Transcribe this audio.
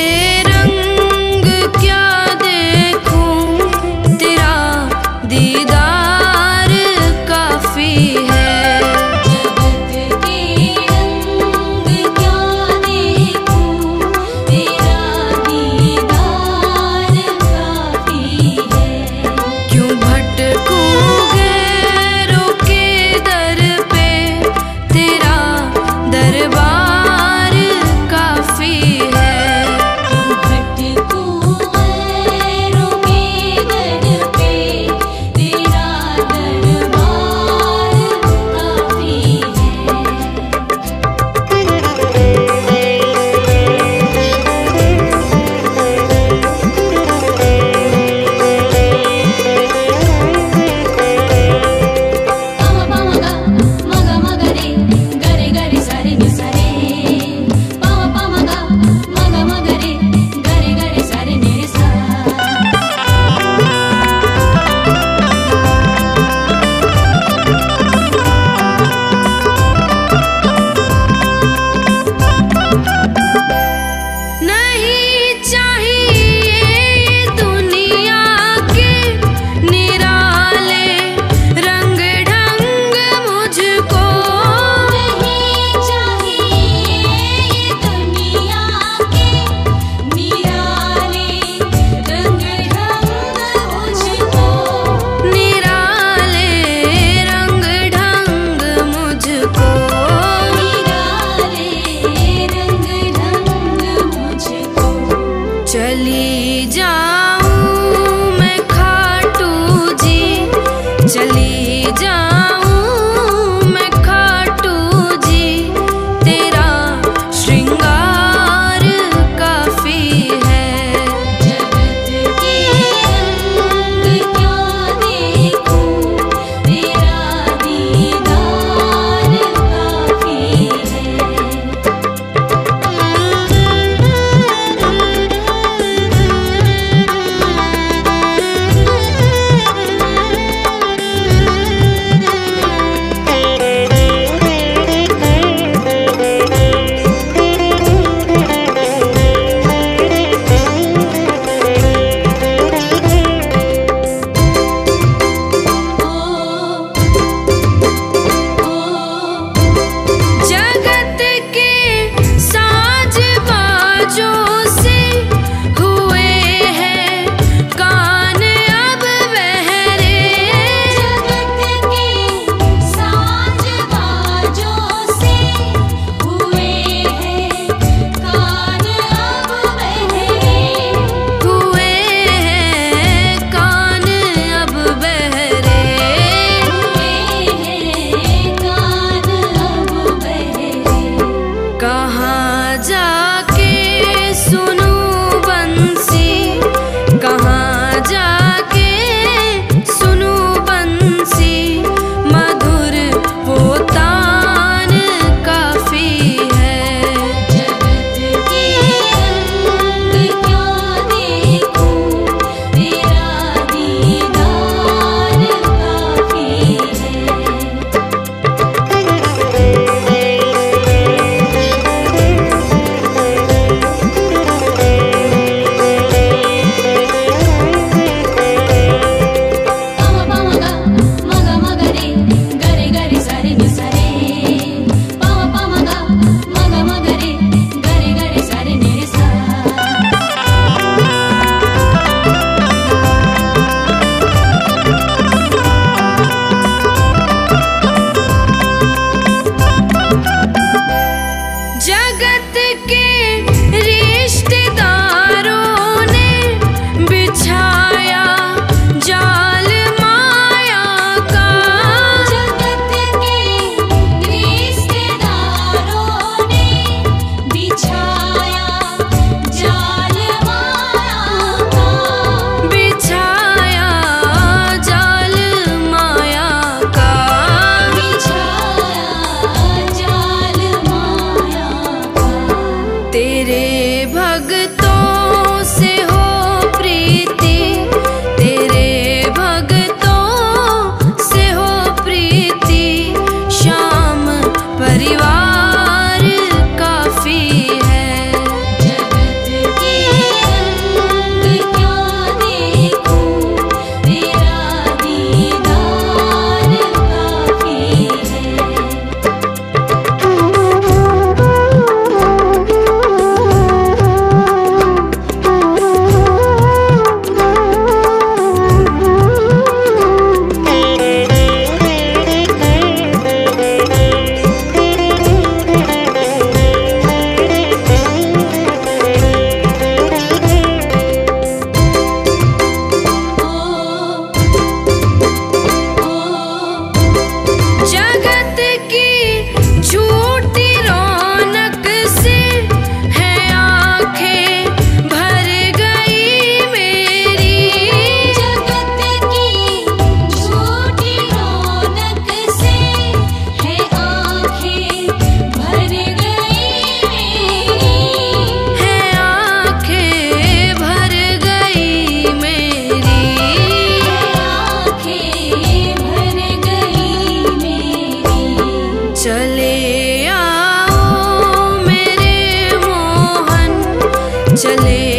didn't see Angelina. 千里